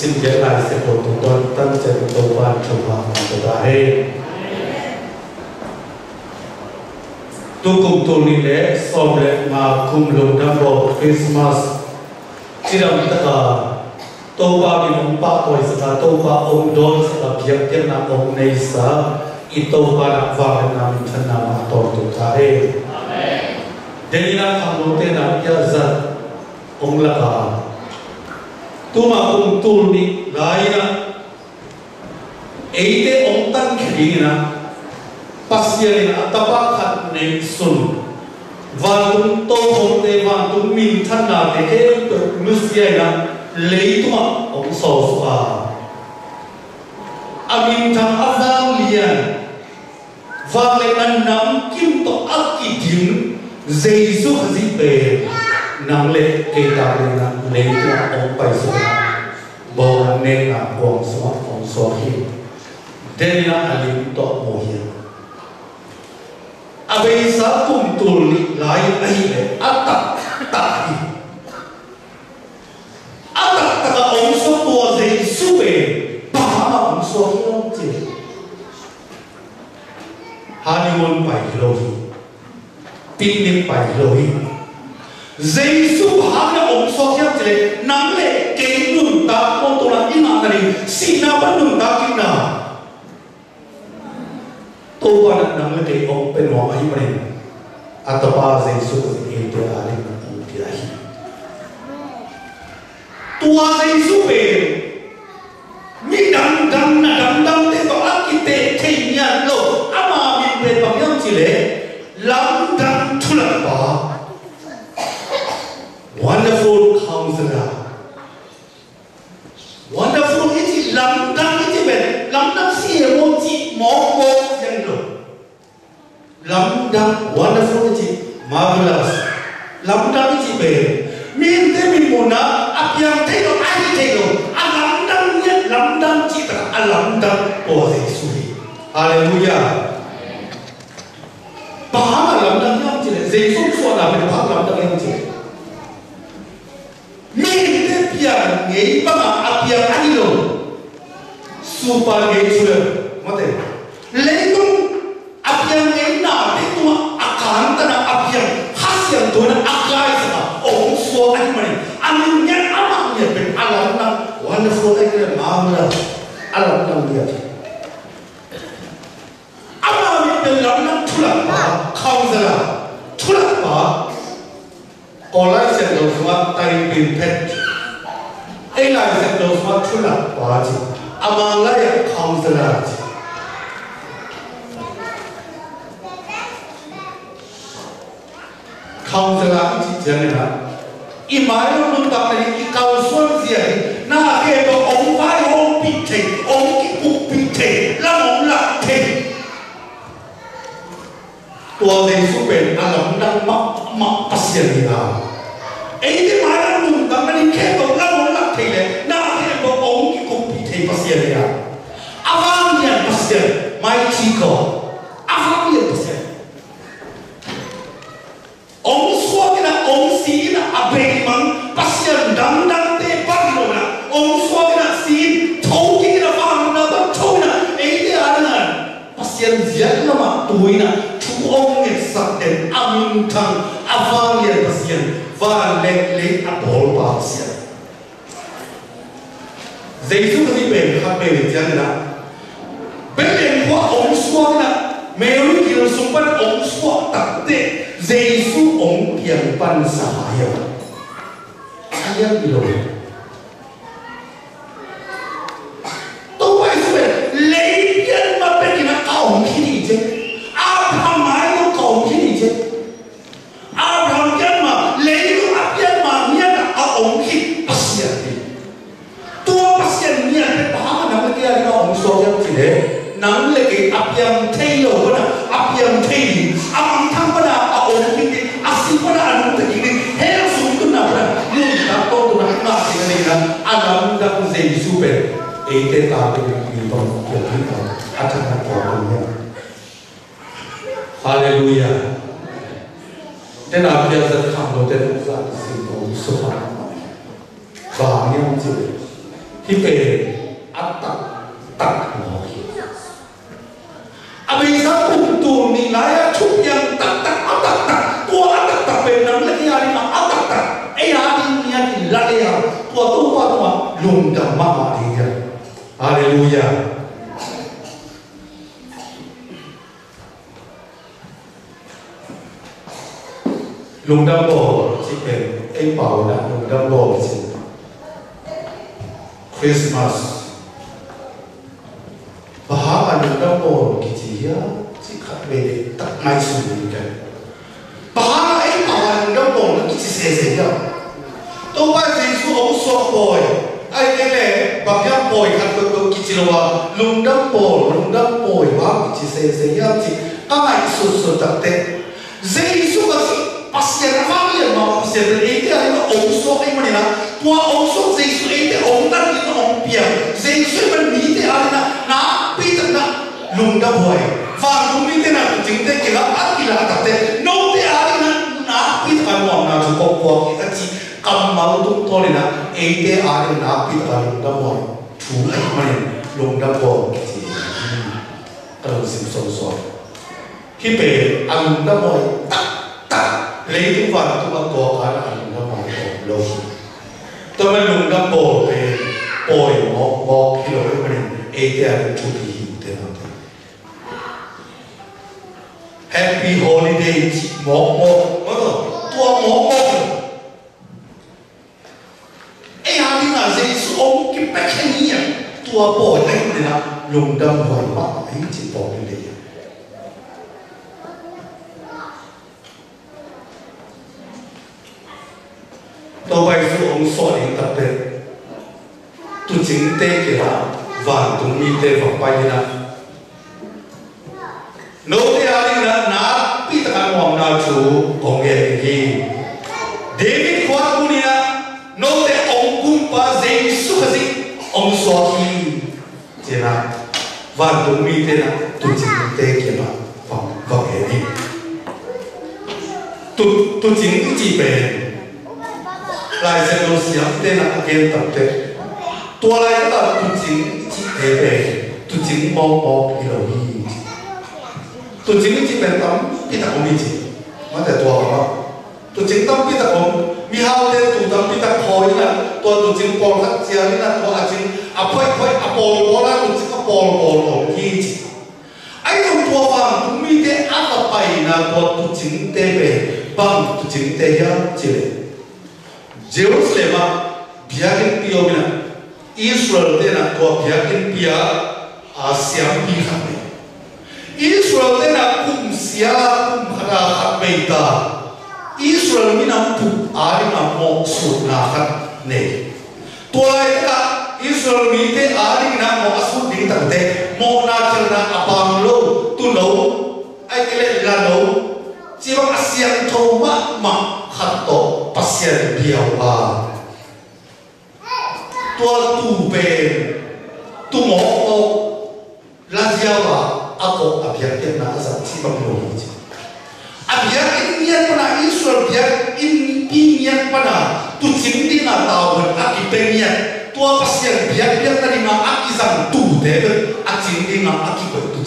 isim dia la se ko tu ton tan che to ban chu ba ma to da he tu kum tu ni le som le ma kum lu na bo christmas. Chiram ta ka to ba bi mong pa ko sa ka to ba om don sa ka biak tiam na om nei sa i to ba na va na min than na ma to tu ta he amen. Denina kham lo te na ya za ong la ka tuma kum tu ni eite ong tan khri na pasian khat ne sun. Van tum to hom te van tum min than na te he to lu sia na lei tu ma ong so fa amin a min thang a lian. Vang le an nam kim to a ki dim jesu hazi pe nang le ke ta le na lei tu ong pai su na bo ne na bong so ong so hi den na alim to mo hian abe sa kum lệ ni lai ai le ata ta hi ata ta ka ong so tua ze su be pa ma ong so hi ong che honeymoon pai lo hi picnic pai lo hi Giêsu hang na ong so hiam le ke nun ta ko to la ina na si na ba nun ta ki na to ba na nang le ke ong pe no ai ma atapa te ale na ti ai tua pe mi dang dang na dang dang te to a te nya lo ama mi pe pa chi le lam dang thu la ba Wonderful counselor. Wonderful iti lamdang iti ben. Lamdang siya mo ti mo mo yan lo. Lamdang wonderful chi marvelous. Lamdang iti ben. Min te min muna apyang te no ai te no. Alamdang niya lamdang cita alamdang o Yesus. Hallelujah. là lamdang yang cile. Yesus suara ben bahama lamdang yang cile. Mende pia ngei apiang apia đâu super ngei sule mate leitung wonderful and a marvelous Allah tahu dia Allah itu lama tulak pa kau zala tulak pa orang sedang semua tarik pimpet Ella sedang semua tulak pa aja Amanglah yang kau zala aja Kau zala aja jangan i mai o nu ta mai i ka o na ke to o mai o pi te o ki ku pi te la mo la te to le su pe a la na ma ma pa sia ni a e i mai o nu ta mai ke to la mo la te le na ke to o ki ku pi te pa sia ni a a va ni pa sia mai chi ko a kuina thu ông nghiệp sắc đến âm thăng avang liền bác sĩ và lệ lệ áp hồn bác sĩ dây giúp cái bền khác bền thì chẳng là, bên bền quá ống xuống là, mèo lúc kia xuống bắt ống xuống tặng tệ dây giúp ống tiền ban xả hiểu ai biết rồi Luồng đau bộ chỉ cần anh bảo là luồng đau bộ chỉ Christmas. Bahama luồng đau bộ cái gì á chỉ khác về tắt mai sùng cái. Bahama anh bảo là luồng đau bộ nó cái gì dễ dễ đâu. Tôi bắt thấy số ông so bồi ai nghe lẽ bằng nhau bồi khăn cơ cơ cái gì đâu à luồng đau bộ luồng đau bộ hóa cái gì dễ dễ nhau chỉ các anh sụt sụt tập tết dễ ông số ai mà nè tua ông số ấy thì ông tan nó ông pia Jesus mà nhìn thì ai nè na bị tận na lùng da boy và lùng mi te na chính thế kia là ăn kia là tập thế nấu thì ai na na pi ta ngon nà chụp ông qua kia ta chi cầm máu lu to nè ấy thì ai na bị tận lùng da boy chú ấy mà nè lùng da boy thì cần xin sâu sâu khi về ăn da boy tak tak lấy cái vật chúng ta có cái là လို့တမလုံကပေါ်ပဲပေါ်ရမောမောကီလိုပဲပြင်အေးကြရတူဒီတဲ့နော် Happy holidays မောမောမတော်တော်မောမောအဲ့ဟာဒီမှာစေစုံကိပက်ချင်ရတူအပေါ်နေတယ်လားလုံဒံပေါ်ပါအင်းချစ်ပေါ်နေတယ် tôi bay phụ ông so đến tập tệ tu chính tê kể là và tu mi tê và bay na nô tê à đi na na pi ta kan wang na chu ông nghe gì David khoa tu ni na nô tê ông cung pa dây su cái ông so hi thế và tu mi tê là tu chính tê kể là vào vào nghe đi tu tu chính chỉ bền 来生都是要对那边打对，多来那不仅一台北，不仅某某一路一，不仅一边当比他我们一，我在多好嘛，不仅当比他我们，你好的不当比他可以啦，多不仅帮他家里啦，多阿仅阿快快阿帮我啦，不仅阿帮我同一。ai đâu tua bang cũng mi te áp bay na tua tu chính te về bang tu chính te ya chỉ Jerusalem biakin pio mina Israel te na to biakin pia Asia pi khabe Israel te na kum sia kum khara khat meita Israel mina pu ari na mo su na khat ne to ai ka Israel mi te ari na mo asu ding tang te mo na chel na apang lo tu lo ai kele la lo chỉ bằng ASEAN thâu mà mà 线表啊，多土边，土毛哦，拉椒啊，阿哥阿别天那啥，西方罗伊，阿别印尼安 pana Israel 别印印尼安 pana，tu cindi na tawon aki penya, tua pasien biar biar tadi ma aki tu debe, aki cindi na aki kau tu.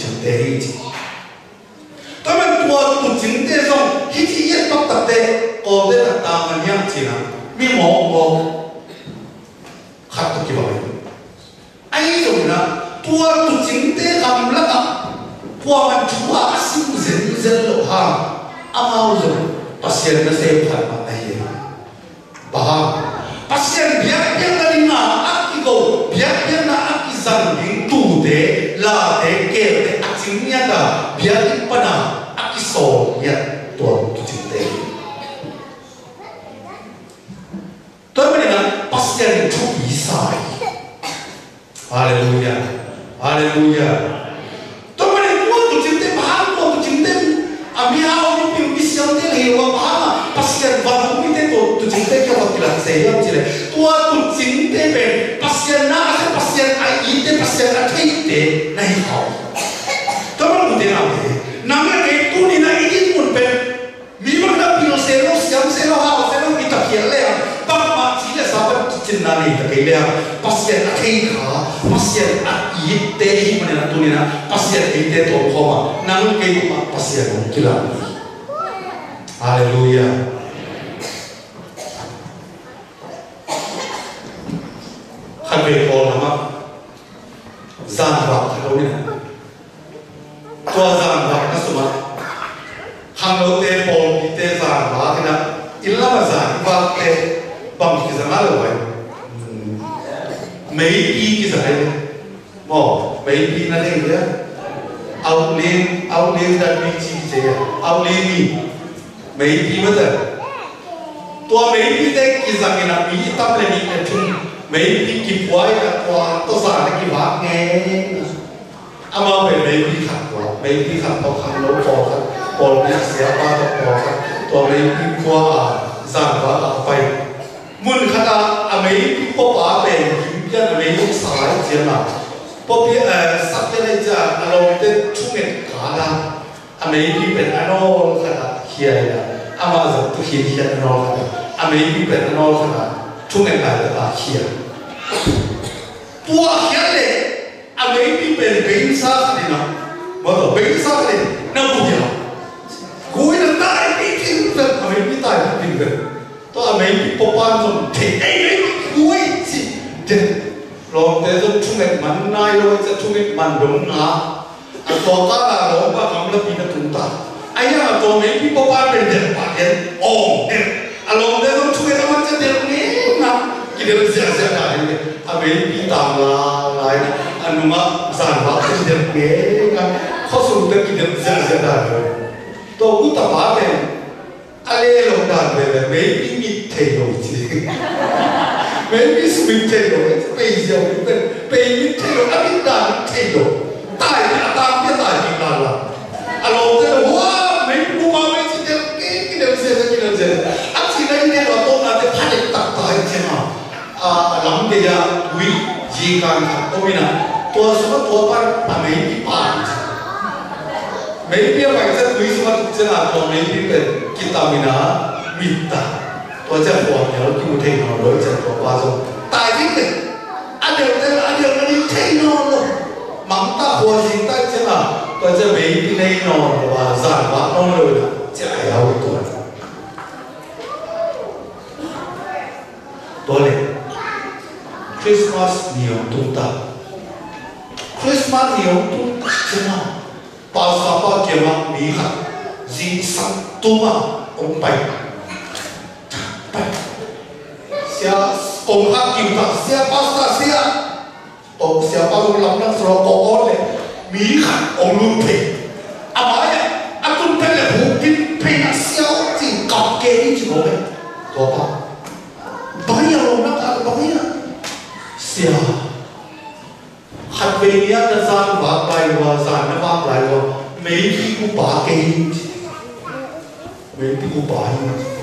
Comment toi tu chính thế xong khi chỉ yết tóc tập tê có thế là ta mà nhắc chỉ là mi mò mò khát tục kỳ bảo ấy rồi là tua tu chính thế làm lắm ạ tua mà chúa xin dân dân lộ hà amau rồi pasien nó sẽ phải mà này bah pasien biar biar là đi mà ác kỳ cầu biar biar là ác kỳ rằng những tu thế là thế kia thế aslinya ka biyatin pa akiso ya tuan tuang tucinte tuang menina pasyan cukup isai haleluya. Haleluya. Haleluya. Pasien ating ka, pasien at yitte himana tunina, pasien yitte to koma. Nang kay pasien kila. Haleluya. 每一批是谁？哦，每一批那那个，奥林奥林的米奇姐，奥林米，每一批不是？ตัว每一批在กิจกรรมนั้นมีตั้งแต่นี้เป็นชุม每一批กิบไว้กับความต้องสารกิบวักไงเอามาเป็น每一批ขัดตัวพีคขัดต้องขันลบพอครับพอเนี่ยเสียบ้าต้องพอครับตัว每一批คว้าสร้งว่าไฟมุนขะตาดอเมริกาพ่อป๋าเป็น ပြန်ဝေယုစာလိုက်ကျင်းလာပေါ်ပြအစပ်တဲ့ကြအလုံးတဲ့ချုံငယ်ခါလာအမေကြီးပဲအနော်ခါခီရရအမဇတူခီခီရနော်ခါအမေကြီးပဲအနော်ခါချုံငယ်ခါလာခီရပူအခရလေအမေကြီးပဲဘိန်းစားတယ်နော်ဘာတော့ဘိန်းစားတယ်နောက်ဘူးပြောကိုယ်နဲ့တိုင်းပြီးပြီပဲအမေကြီးတိုင်းပြီးပြီတော့အမေကြီးပပန်းဆုံးထိတ်အိမ်လေးကိုယ်ချစ်တယ် lom te zo thumet man nai lo cha thumet man dong na a to ta la lo pa kam la pina tu ta ai ya to me pi po pa pen de pa ke om de a lom te zo thumet man cha de ne na ki de sia sia ka ni a be pi ta la lai a nu ma san ba ki de ne na kho su de ki de sia sia da to u ta pa te ale lo da be be me pi mi te lo chi When we speak Taylor, it's pay your people, pay me Taylor, I mean, that Taylor. Tai, I can't get that in Nala. Along the war, make no one wait to get in the same thing. I'm seeing that you never told that the panic that I came out. Along the year, we, Jikan, Omina, was not over a main part. Maybe if I said we smart, maybe Kitamina, Mita. có chợ hoàng nhớ khi một thầy nó đối chợ có qua rồi tại chính này ăn được đây là ăn được nó đi thấy nó rồi mắm ta hùa gì ta chứ là có chợ mấy cái này nó và giải quá nó rồi chợ ai hầu tuổi tôi này Christmas nhiều tung tập Christmas nhiều tung tập chứ nào bao giờ bao giờ mà mỹ hạnh gì sang tu mà ông bạch Sia om hakim tak sia pasta sia om sia palu lamna sro ko ole mi khat om lu pe amaya atun pele hu kin pe na sia o ti ka ke ni ji bo be to pa baya lo na ka ba ya sia khat ve ya ta san ba bai wa san na ba bai wa mấy cái cú bà kia mấy cái cú bà kia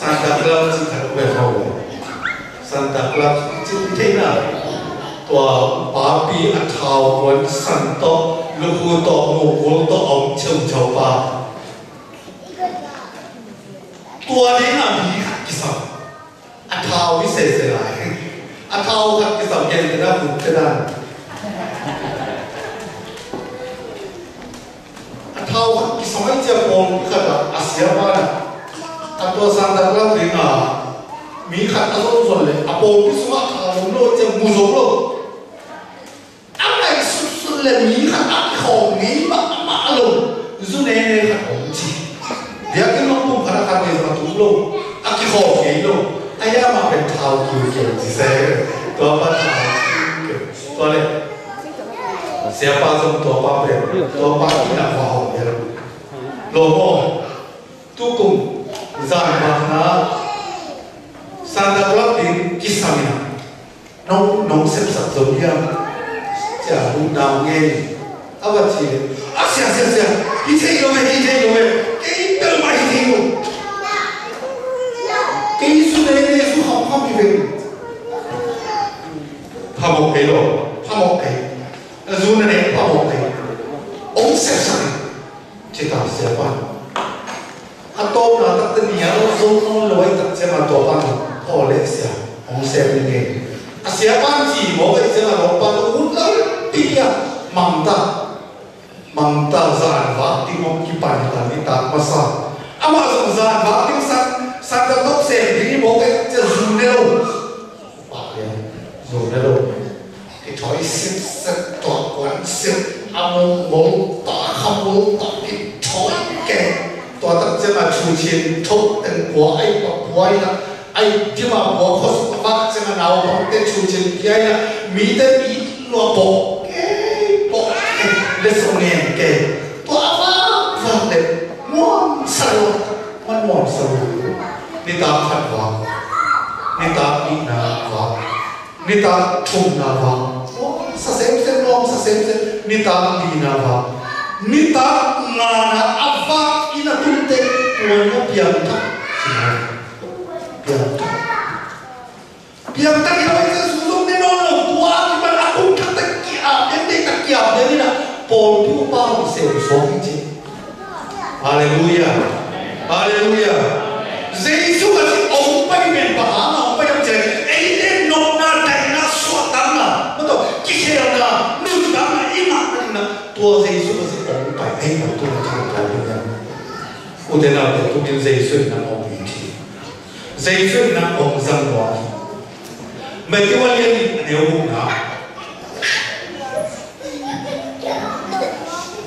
Santa Claus chỉ thật về hậu Santa Claus chỉ thế นตัวป้าปีอัฐาววันสันโตลูกโตหมูวัวโตอมเชิงชาวบ้านตัวนี้น่ะมีขัดกิสัมอัฐาววิเศษเสีลายอัฐาวขัดกิสัมยันจะได้ผุดได้อัฐาวขัดกิสัมให้เจ้าปงขัดอาเซียบ้าน atau santa kala tringa mi khat aso zole apo pisma kau no te muzo lo amai susul le mi khat ak khong ni ma ma alo zune khat ong chi dia ke no pum khara ka ne ma tum lo ak khong ke lo aya ma pen thau ki ke chi se to pa thau to le siapa som to pa pe to pa ki na khong ya lo mo Zangbahna Santa Claudin Kisamina Nông nông xếp sập giống nhau Chả hùng nào nghe Các bạn chỉ À xìa xìa xìa Ý thế yêu về, ý thế yêu về Cái tờ mà ý thế yêu Cái ý xu đấy, cái ý xu học không bị về Học một cái rồi lối tất sẽ mà tổ ban họ lệ sẽ ông xem như thế à sẽ ban chỉ một cái sẽ là nó ban nó uống lắm đi à mầm ta mầm ta giàn vả đi một cái bàn ta đi ta mà sao à mà dùng giàn vả đi sang sang ta tóc xem thì một cái sẽ dùng đâu bà kia dùng đâu cái thói xếp xếp toàn quán xếp ăn mong ta không muốn ta cái thói kẹt ตัวตั้งใจมาชูเชียนทุกตึงหัวไอ้ปักหัวนะไอ้ที่มาหัวเขาสมัครจะมาเอาของเต้ชูเชียนยัยนะมีแต่มีลัวโบเก๋โบเลสโนเนียเก๋ตัวอ้าฟังเด็กม่วนสลบมันม่วนสลบนี่ตาขัดวางนี่ตาอีนาวางนี่ตาทุ่มนาวางสะเสมเสมลมสะเสมเสมนี่ตาดีนาวาง mita ngana apa ina tunte kuanya pianta pianta pianta kita itu sudah menono buat kita aku kata kiab dan dia tak kiab jadi nak polpu pau seusong je Haleluya. Haleluya. Zai suka si men bahama ompai yang jadi? Eh, ini nona dan suatana betul. Kisah na nuna ina ina tua Zai enkelt och tantaringen. Och det landet tog in sig sönna om iti. Sig sönna om zanwa. Men det var en neunga.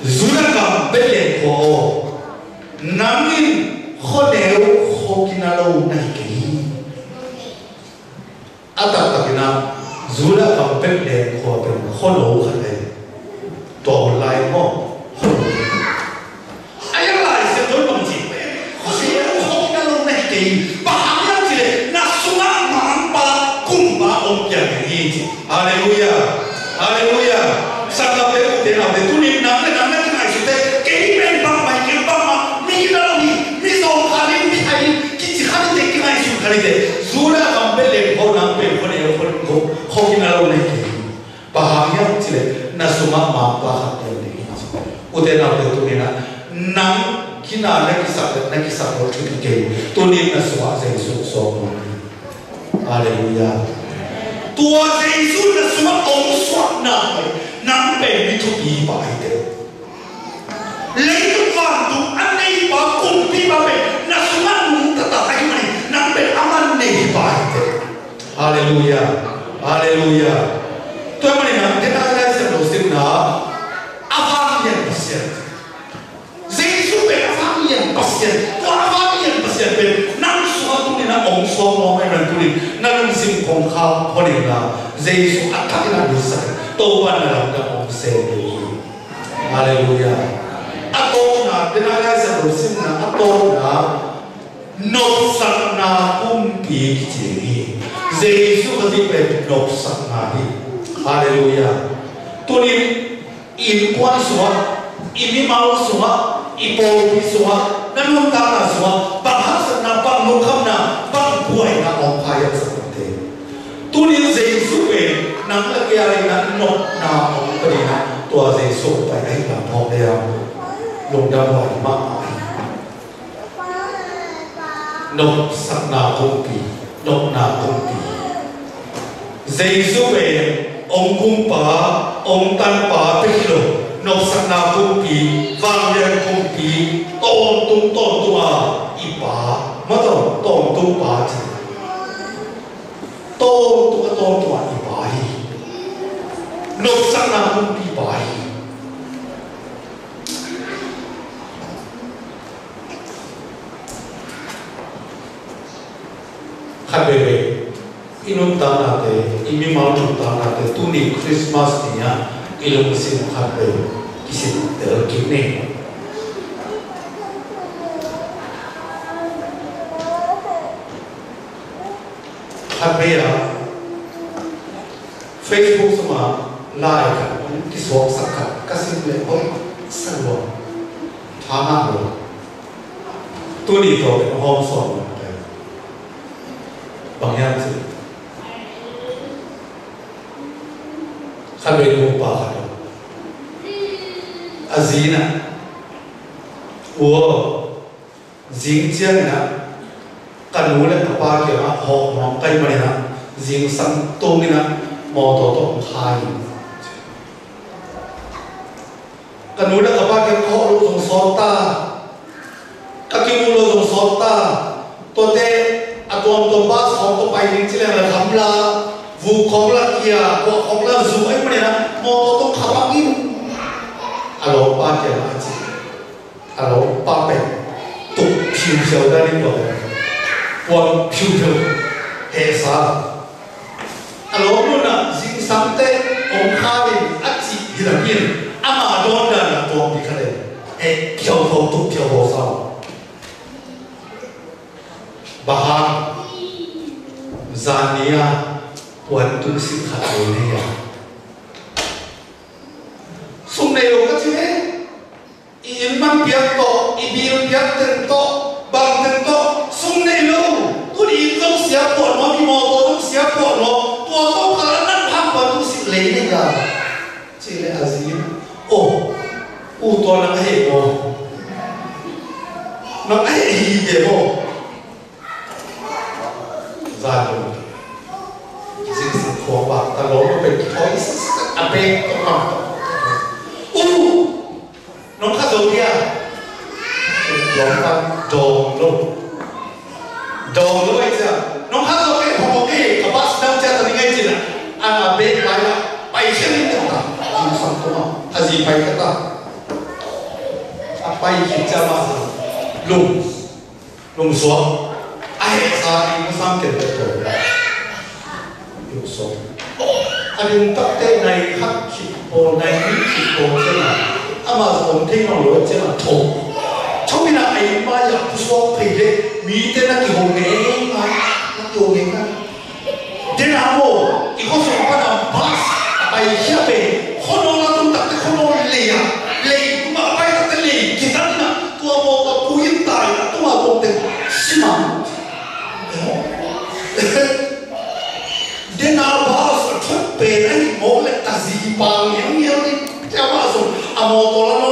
Zulaka bele ko. Namin khoneu khokinalo naiki. Atatakina zulaka bele ko ben kholo khale. Tolai mo. ini bahagia tidak nasional mamba kumba omkia ini haleluya Aleluya. saka beru tena betuni nane nane tena isute keimen bang mai kem bang ma mira ni miso halim bi halim kiti halim de kena isu halim de zura kambe le bor nampe bone bor ko hoki nalo ne bahagia tidak nasional marampala kumba omkia ini utena betuni na nang kinaala kisabet na kisabot kikeu tunin na suwa sa isu somo haleluya tua sa isu na suwa ong suwa na nang pe ni tu i ba ai de le tu fan tu an nei ba kum pi ba pe na suwa nu ta ta ai mai nang pe aman nei ba ai de haleluya haleluya tu amani na te ta ta se lo sin na phong khao khó định là Giê-xu ác thắc là đủ sẵn Tô văn là lạc đạo ông xe đủ Hallelujah. Ác tô là tên ác ai sẵn đủ xin là ác tô là Nộp sẵn là cung kỳ chỉ hi Giê-xu có thể bền nộp sẵn là hi Hallelujah. Tôi đi in quan xuống ini mau semua ipo semua dan luntang semua bahasa mô mukam napa กียร์นะนกนาองปรินะตัวเยซูไปให้หลังพอแล้วลงดาวไหวมากมายนกสักนาคมปีนกนาคมปีเยซูเององค์กุมป่าองตันป่าไปกิโลนกสักนาคมปีวางเรียนคมปีโตตุ้มโตตัวอีป่ามาต้องโตตุ้มปาจีโตตัวโตตัวอี non sarà tutti poi. Habere, ah, inum tanate, imi malchum tanate, tuni Christmas niya, ilum sin habe, kisin del kine. Habera, Facebook sama like ki sok sakha kasin le hoi salwa thana lo tu ni to hom son bằng nhau chứ. Khăn bê nụ bà khăn đồ à gì nè. Ủa dính nè. Cần nụ lên cả ba kiểu mong cây mà nè. Dính sẵn tôm nè. Mò tổ tổ khai. kanu da ka ba cái kho luôn jong so ta. Ka ki mu lu jong so ta. Thế, te atom to ba so to pai ni chile là kham la vu khom la kia ko khom la zu ai mà này, mo to to khắp pa ki alo ba ke la chi alo ba pe tu phiu phiu da ni to quan phiu phiu he sa alo luôn na jing sáng te ông khai ni chị chi hi la kia 아마 돈다나 돈 비카레 에 겨우 또 겨우 사 바하 자니아 원투 시카도네야 숨내요 같이네 일만 비약도 이비음 비약들도 방들도 숨내요 우리 인성 시합 번호 비모 도둑 시합 번호 또 소파란 한번 두씩 레이네가 nang ahe mo nang ahe hibe mo zalo zin sa ko ba ta lo mo ben toys a pe ko ma u nong ka zo dia long ta dong lo dong lo ai ja nong ka zo ke ho ke ka ba sta cha ta ni ngai jina a be ba ya pai chen ta ji sam ko ma ta ji pai ka ta bay khi cha mà lùng lùng xuống ai sa ni mo sam ke to yu so adin tak te nai khắc chi po nai ni chi po che na ama so te no lo che na to cho mi na ai ma ya pu so pe le mi te na ki ho ne ma na to ne na de na mo i ko ai hia pe àsìkò àwọn èèyàn ń yẹn ní tí máa sọ àwọn ọkọ̀ lọ́nà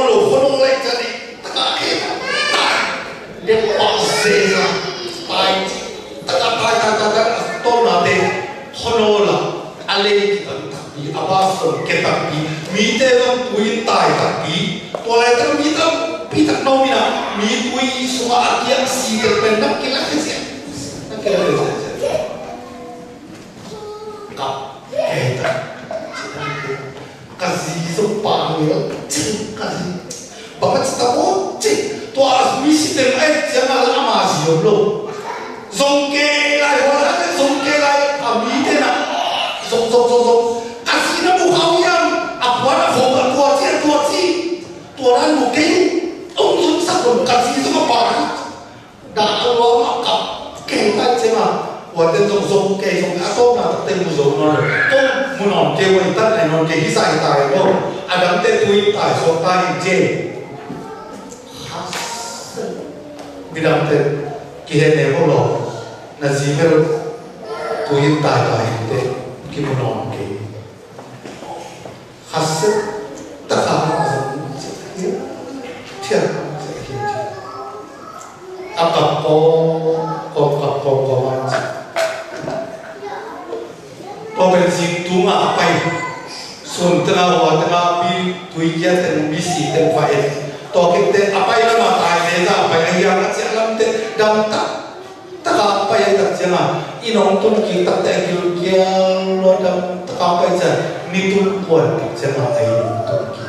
bidam te ki he ne ho lo na zi me ro tu yin ta ta hin te ki mo nom ke khas ta ka ma zo ti ti ta a ka ko ko ko ko ma to tu ma pai sun tena wa tena bi tu ten bi ten fa e to ke te apai na ma cha ta ta ka apai ta cha ma inong tun ki ta te ki kia lo dam ta ka apai cha ni tun kuan cha ma ai tun ki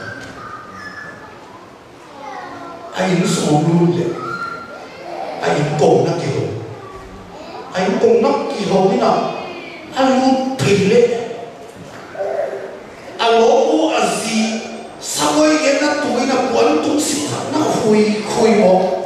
ai nu so lu le ai cổ nó kiểu ai cùng nó kỳ hồn như nào luôn thủy lệ anh u à gì sao ấy cái nó tuổi na quấn tung xịt na khui khui một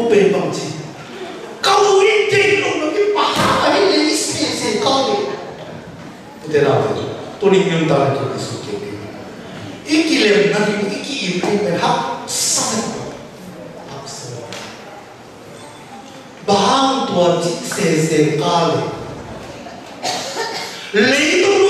我被忘记。Kau ini lo lagi paham ini isi isi kau ni. Putera tu, tu ni yang dah lagi disukai. Iki lem nanti iki ibu berhak sangat. Bahang tua cik sese kali. Lalu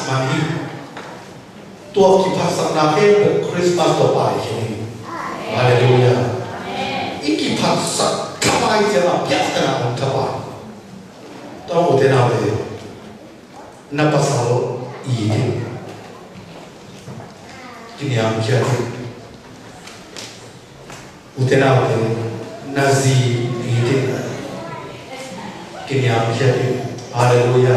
ตัวกิพัสนาเพศคริสต์มาสต่อไปเช่นฮาเลลูยาอีกิพัสทบายจะมาเพียสนาของทบายต้องอุทนาเลยนับภาษาโลอีดิกินยามเชียร์อุทนาเลยนาซีอีดิกินยามเชียร์ฮาเลลูยา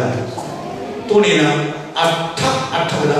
ตัวนี้นะอัตถะอัตถะนะ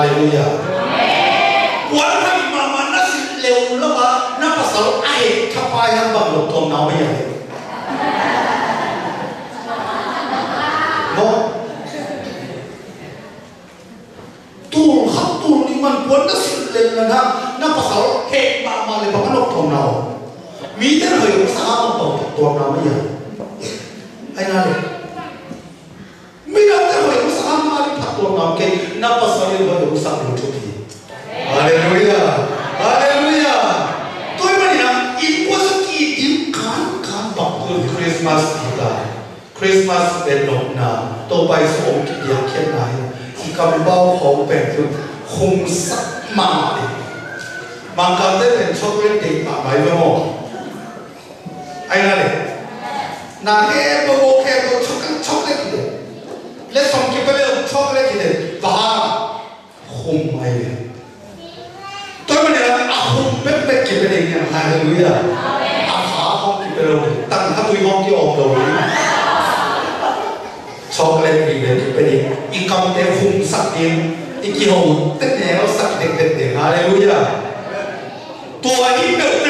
Haleluya. Wala mama nasi leo lama na pasal ai kapai yang bang lo tom nau ya. Mo. Tu hak tu ni man pun nasi leo na na pasal he mama le bang lo tom nau. Mi ter hoy sa ma tom tom nau ya. Ai na le. Mi na ter ตัวน้อ ฮาเลลูยาฮาเลลูยาตัวมันนะอีกว่าสักกี่อีกการการบักตัวคริสต์มาสที่ได้คริสต์มาสเป็นนกนาตัวไปสมกิจยังเข้มไหนอีกคำเบาของเป็นคือคงสักมาดิบา a hum pe pe ki pe de ni hallelujah amen a ha hom ki pe lo tang ha tu hom ki om lo ni chok le ki le ki pe de i kam te hum sak ni i ki hom te ne lo sak de de de hallelujah ตัวนี้เป็นเรื่อง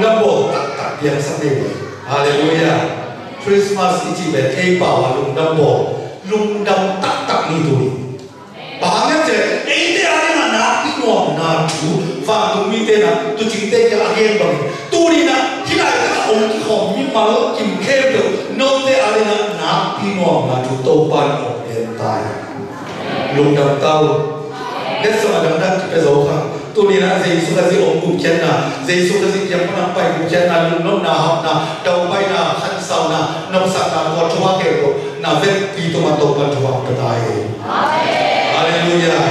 ungapo ya sabini haleluya christmas ichi be ei pawa lungampo lungam tak tak ni tu bahame te ei te ani na na ti no na tu fa tu mi te na tu chi te ya agen ba tu ni na ki na ka ong ki ho mi ma lo kim ke do no te ani na na ti no na tu to pan o en tai lungam tau Let's go, I'm not going to tunira zai suka zai omu kenna zai suka zai yampana pai mu kenna lunno na hapna dau pai na han sau na nam sa na ko thwa ke ko na ve pi to ma to pa thwa ta ai hallelujah